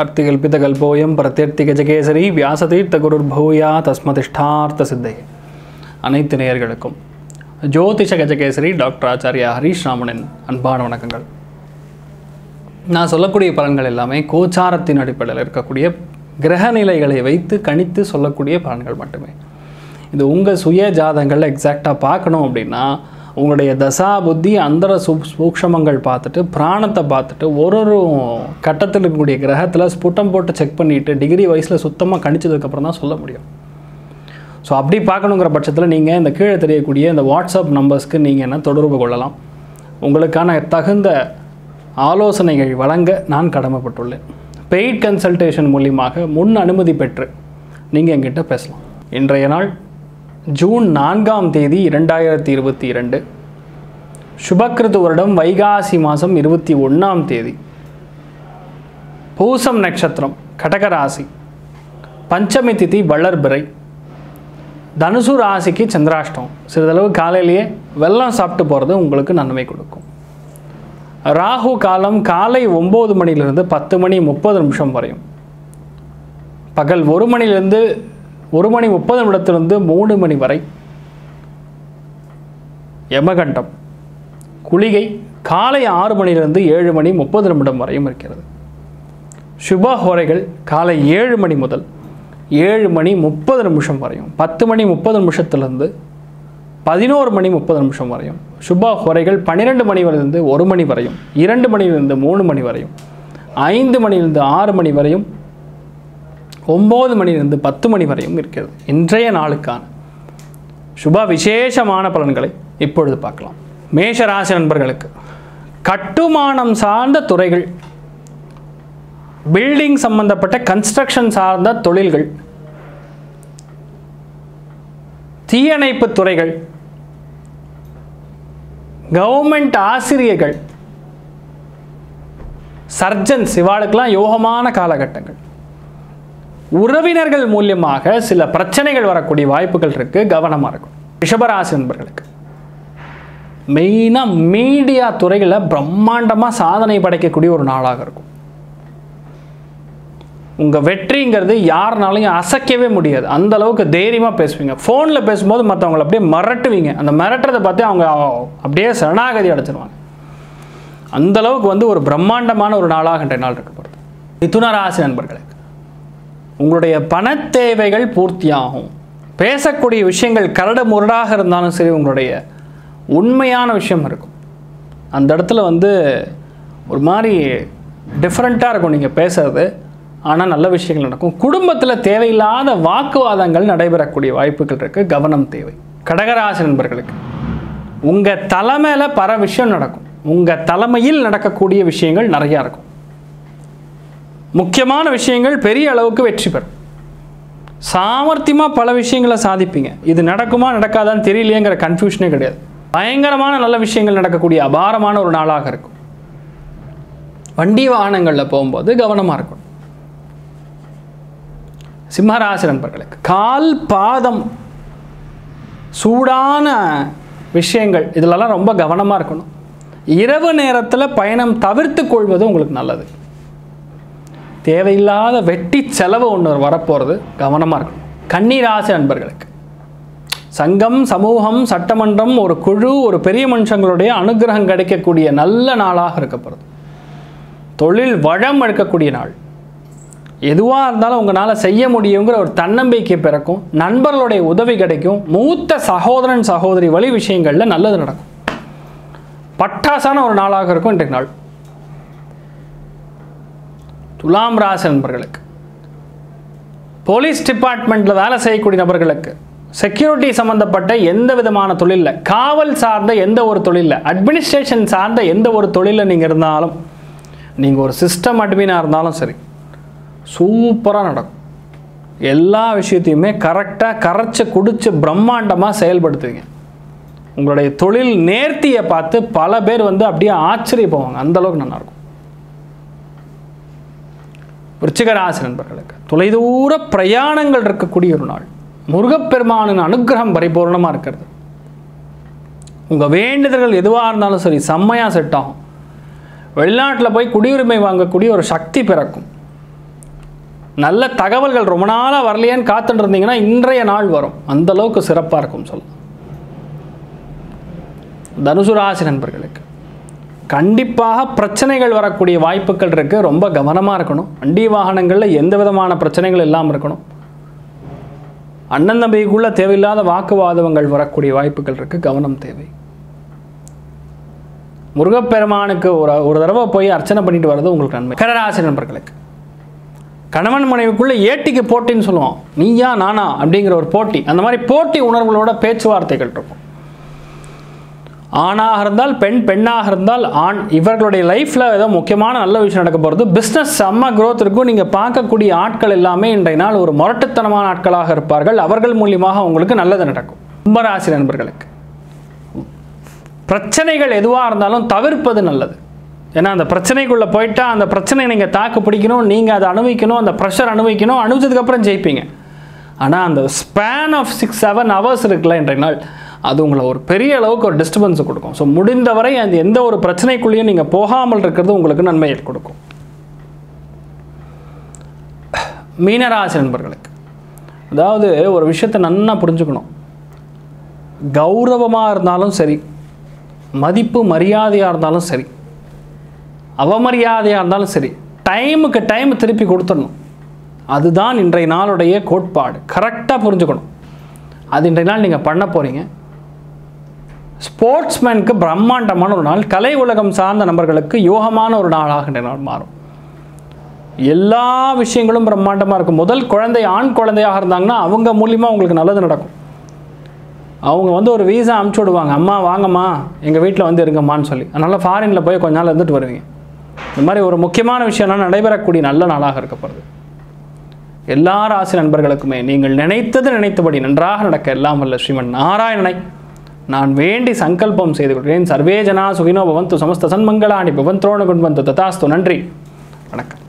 அர்த்திகல்பிதகல்போயம் பிரத்யர்த்திகஜகேசரி வியாசதீர்த்தகுருர்பூயா தஸ்மதிஷ்டார்த்த சித்தை அனைத்து நேயர்களுக்கும் ஜோதிஷ கஜகேசரி டாக்டர் ஆச்சாரியா ஹரீஷ் ராமனின் அன்பான வணக்கங்கள். நான் சொல்லக்கூடிய பலன்கள் எல்லாமே கோச்சாரத்தின் அடிப்படையில் இருக்கக்கூடிய கிரக நிலைகளை வைத்து கணித்து சொல்லக்கூடிய பலன்கள் மட்டுமே. இது உங்கள் சுய ஜாதகங்களில் எக்ஸாக்டாக பார்க்கணும் அப்படின்னா உங்களுடைய தசா புத்தி அந்தர சூ சூக்ஷமங்கள் பார்த்துட்டு பிராணத்தை பார்த்துட்டு ஒரு ஒரு கட்டத்தில் இருக்கக்கூடிய கிரகத்தில் ஸ்புட்டம் போட்டு செக் பண்ணிவிட்டு டிகிரி வயசில் சுத்தமாக கணிச்சதுக்கப்புறம் தான் சொல்ல முடியும். ஸோ அப்படி பார்க்கணுங்கிற பட்சத்தில் நீங்கள் இந்த கீழே தெரியக்கூடிய இந்த வாட்ஸ்அப் நம்பர்ஸ்க்கு நீங்கள் என்ன தொடர்பு கொள்ளலாம். உங்களுக்கான தகுந்த ஆலோசனைகள் வழங்க நான் கடமைப்பட்டுள்ளேன். பெய்ட் கன்சல்டேஷன் மூலியமாக முன் அனுமதி பெற்று நீங்கள் என்கிட்ட பேசலாம். இன்றைய நாள் ஜூன் நான்காம் தேதி இரண்டாயிரத்தி இருபத்தி இரண்டு. சுபக்கிருது வருடம் வைகாசி மாதம் இருபத்தி ஒன்றாம் தேதி. பூசம் நட்சத்திரம் கடகராசி பஞ்சமி திதி வளர்பிறை தனுசு ராசிக்கு சந்திராஷ்டம். சிறிதளவு காலையிலேயே வெள்ளம் சாப்பிட்டு போகிறது உங்களுக்கு நன்மை கொடுக்கும். ராகு காலம் காலை ஒம்பது மணிலிருந்து பத்து மணி முப்பது நிமிஷம் வரையும். பகல் ஒரு மணிலிருந்து ஒரு மணி முப்பது நிமிடத்திலிருந்து மூணு மணி வரை யமகண்டம். குளிகை காலை ஆறு மணிலிருந்து ஏழு மணி முப்பது நிமிடம் வரையும் இருக்கிறது. சுபஹோரைகள் காலை ஏழு மணி முதல் ஏழு மணி முப்பது நிமிஷம் வரையும் பத்து மணி முப்பது நிமிஷத்துலேருந்து பதினோரு மணி முப்பது நிமிஷம் வரையும் சுப ஹோரைகள் பன்னிரெண்டு வரையிலிருந்து ஒரு மணி வரையும் இரண்டு மணியிலிருந்து மூணு மணி வரையும் ஐந்து மணியிலிருந்து ஆறு மணி வரையும் ஒம்பது மணிலிருந்து பத்து மணி வரையும் இருக்கிறது. இன்றைய நாளுக்கான சுப விசேஷமான பலன்களை இப்பொழுது பார்க்கலாம். மேஷராசி நண்பர்களுக்கு கட்டுமானம் சார்ந்த துறைகள் பில்டிங் சம்பந்தப்பட்ட கன்ஸ்ட்ரக்ஷன் சார்ந்த தொழில்கள் தீயணைப்பு துறைகள் கவர்மெண்ட் ஆசிரியர்கள் சர்ஜன்ஸ் இவாளுக்கெல்லாம் யோகமான காலகட்டங்கள். உறவினர்கள் மூலியமாக சில பிரச்சனைகள் வரக்கூடிய வாய்ப்புகள் இருக்கு கவனமாக இருக்கும் ரிஷபராசி நண்பர்களுக்கு. மெயினாக மீடியா துறையில் பிரம்மாண்டமாக சாதனை படைக்கக்கூடிய ஒரு நாளாக இருக்கும். உங்கள் வெற்றிங்கிறது யாருனாலையும் அசைக்கவே முடியாது. அந்த அளவுக்கு தைரியமாக பேசுவீங்க. ஃபோனில் பேசும்போது மற்றவங்களை அப்படியே மிரட்டுவீங்க. அந்த மிரட்டுறதை பார்த்து அவங்க அப்படியே சரணாகதி அடைச்சிருவாங்க அந்த அளவுக்கு வந்து ஒரு பிரம்மாண்டமான ஒரு நாளாக இன்றைய நாள் இருக்க போகிறது மிதுன ராசி நண்பர்களுக்கு உங்களுடைய பண தேவைகள் பூர்த்தியாகும். பேசக்கூடிய விஷயங்கள் கரடு முரடாக இருந்தாலும் சரி உங்களுடைய உண்மையான விஷயம் இருக்கும். அந்த இடத்துல வந்து ஒரு மாதிரி டிஃப்ரெண்ட்டாக இருக்கும் நீங்கள் பேசுறது. ஆனால் நல்ல விஷயங்கள் நடக்கும். குடும்பத்தில் தேவையில்லாத வாக்குவாதங்கள் நடைபெறக்கூடிய வாய்ப்புகள் இருக்குது கவனம் தேவை. கடகராசி நண்பர்களுக்கு உங்கள் தலைமையில் பல விஷயம் நடக்கும். உங்கள் தலைமையில் நடக்கக்கூடிய விஷயங்கள் நிறையா இருக்கும். முக்கியமான விஷயங்கள் பெரிய அளவுக்கு வெற்றி பெறும். சாமர்த்தியமாக பல விஷயங்களை சாதிப்பீங்க. இது நடக்குமா நடக்காதான்னு தெரியலையேங்கிற கன்ஃபியூஷனே கிடையாது. பயங்கரமான நல்ல விஷயங்கள் நடக்கக்கூடிய அபாரமான ஒரு நாளாக இருக்கும். வண்டி வாகனங்களில் போகும்போது கவனமாக இருக்கும் சிம்மராசி நண்பர்களுக்கு கால் பாதம் சூடான விஷயங்கள் இதிலெல்லாம் ரொம்ப கவனமாக இருக்கணும். இரவு நேரத்தில் பயணம் தவிர்த்து கொள்வது உங்களுக்கு நல்லது. தேவையில்லாத வெட்டி செலவு ஒன்று வரப்போகிறது கவனமாக இருக்கணும். கன்னிராசி நண்பர்களுக்கு சங்கம் சமூகம் சட்டமன்றம் ஒரு குழு ஒரு பெரிய மனுஷங்களுடைய அனுகிரகம் கிடைக்கக்கூடிய நல்ல நாளாக இருக்கப்படுது தொழில் வளம் எடுக்கக்கூடிய நாள். எதுவாக இருந்தாலும் உங்களால் செய்ய முடியுங்கிற ஒரு தன்னம்பிக்கை பிறக்கும் நண்பர்களுடைய உதவி கிடைக்கும் மூத்த சகோதரன் சகோதரி வழி விஷயங்களில் நல்லது நடக்கும். பட்டாசான ஒரு நாளாக இருக்கும் இன்றைய நாள். துலாம் ராசி நண்பர்களுக்கு போலீஸ் டிபார்ட்மெண்ட்டில் வேலை செய்யக்கூடிய நபர்களுக்கு செக்யூரிட்டி சம்மந்தப்பட்ட எந்த விதமான தொழிலில் காவல் சார்ந்த எந்த ஒரு தொழிலில் அட்மினிஸ்ட்ரேஷன் சார்ந்த எந்த ஒரு தொழிலில் நீங்கள் இருந்தாலும் நீங்கள் ஒரு சிஸ்டம் அட்மினாக இருந்தாலும் சரி சூப்பராக நடக்கும். எல்லா விஷயத்தையுமே கரெக்டாக கரைச்சி குடிச்சு பிரம்மாண்டமாக செயல்படுத்துவீங்க. உங்களுடைய தொழில் நேர்த்தியை பார்த்து பல பேர் வந்து அப்படியே ஆச்சரியப்படுவாங்க. அந்தளவுக்கு நல்லாயிருக்கும் விருச்சிகராசி நண்பர்களுக்கு தொலைதூர பிரயாணங்கள் இருக்கக்கூடிய ஒரு நாள். முருகப்பெருமானின் அனுகிரகம் பரிபூர்ணமாக இருக்கிறது. உங்கள் வேண்டுதல்கள் எதுவாக இருந்தாலும் சரி செம்மையாக செட் ஆகும். வெளிநாட்டில் போய் குடியுரிமை வாங்கக்கூடிய ஒரு சக்தி பிறக்கும். நல்ல தகவல்கள் ரொம்ப நாளாக வரலையேன்னு காத்துட்டு இருந்தீங்கன்னா இன்றைய நாள் வரும். அந்த அளவுக்கு சிறப்பாக இருக்கும் சொல்லலாம் தனுசு ராசி நண்பர்களுக்கு கண்டிப்பாக பிரச்சனைகள் வரக்கூடிய வாய்ப்புகள் இருக்குது ரொம்ப கவனமாக இருக்கணும். வண்டி வாகனங்களில் எந்த விதமான பிரச்சனைகள் இல்லாமல் இருக்கணும். அண்ணன் தம்பிக்குள்ளே தேவையில்லாத வாக்குவாதங்கள் வரக்கூடிய வாய்ப்புகள் இருக்குது கவனம் தேவை. முருகப்பெருமானுக்கு ஒரு ஒரு தடவை போய் அர்ச்சனை பண்ணிட்டு வர்றது உங்களுக்கு நன்மை. கடராசி நண்பர்களுக்கு. கணவன் மனைவிக்குள்ளே ஏட்டிக்கு போட்டின்னு சொல்லுவோம். நீயா நானா அப்படிங்கிற ஒரு போட்டி. அந்த மாதிரி போட்டி உணர்வுகளோட பேச்சுவார்த்தைகள் இருக்கும். ஆணாக இருந்தால் பெண் பெண்ணாக இருந்தால் ஆண் இவர்களுடைய லைஃப்பில் ஏதோ முக்கியமான நல்ல விஷயம் நடக்க போகிறது பிஸ்னஸ் செம்ம க்ரோத் இருக்கும். நீங்கள் பார்க்கக்கூடிய ஆட்கள் எல்லாமே இன்றைய நாள் ஒரு முரட்டுத்தனமான ஆட்களாக இருப்பார்கள். அவர்கள் மூலியமாக உங்களுக்கு நல்லது நடக்கும். கும்பராசி நண்பர்களுக்கு பிரச்சனைகள் எதுவாக இருந்தாலும் தவிர்ப்பது நல்லது. ஏன்னா அந்த பிரச்சனைக்குள்ளே போயிட்டா அந்த பிரச்சனையை நீங்கள் தாக்கு பிடிக்கணும் நீங்கள் அதை அனுபவிக்கணும் அந்த ப்ரெஷர் அனுபவிக்கணும் அனுபவிச்சதுக்கப்புறம் ஜெயிப்பீங்க. ஆனால் அந்த span of six seven hours இருக்குல்ல இன்றைய நாள். அது உங்களை ஒரு பெரிய அளவுக்கு ஒரு டிஸ்டர்பன்ஸ் கொடுக்கும். ஸோ முடிந்தவரை அந்த எந்த ஒரு பிரச்சனைக்குள்ளேயும் நீங்கள் போகாமல் இருக்கிறது உங்களுக்கு நன்மையை கொடுக்கும். மீனராசி நண்பர்களுக்கு அதாவது ஒரு விஷயத்தை நன்னா புரிஞ்சுக்கணும். கௌரவமாக இருந்தாலும் சரி மதிப்பு மரியாதையாக இருந்தாலும் சரி அவமரியாதையாக இருந்தாலும் சரி டைமுக்கு டைம் திருப்பி கொடுத்துடணும். அதுதான் இன்றைய நாளுடைய கோட்பாடு. கரெக்டாக புரிஞ்சுக்கணும். அது இன்றைய நாள் நீங்கள் பண்ண போகிறீங்க ஸ்போர்ட்ஸ்மேனுக்கு பிரம்மாண்டமான ஒரு நாள். கலை உலகம் சார்ந்த நபர்களுக்கு யோகமான ஒரு நாளாக நாள் மாறும். எல்லா விஷயங்களும் பிரம்மாண்டமாக இருக்கும். முதல் குழந்தை ஆண் குழந்தையாக இருந்தாங்கன்னா அவங்க மூலியமாக உங்களுக்கு நல்லது நடக்கும். அவங்க வந்து ஒரு வீசா அமுச்சு விடுவாங்க. அம்மா வாங்கம்மா எங்கள் வீட்டில் வந்து இருங்கம்மான்னு சொல்லி. அதனால் ஃபாரினில் போய் கொஞ்ச நாள் இருந்துட்டு வருவீங்க. இந்த மாதிரி ஒரு முக்கியமான விஷயம்லாம் நடைபெறக்கூடிய நல்ல நாளாக இருக்கப்படுது எல்லா ராசி நண்பர்களுக்குமே நீங்கள் நினைத்தது நினைத்தபடி நன்றாக நடக்க எல்லாம் வல்ல ஸ்ரீமன் நாராயணனை நான் வேண்டி சங்கல்பம் செய்து கொள்கிறேன். சர்வேஜனா சுகினோ பவந்து சமஸ்த சன்மங்களாணி பவந்தோண குண்பந்து ததாஸ்து நன்றி. வணக்கம்.